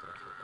Остро.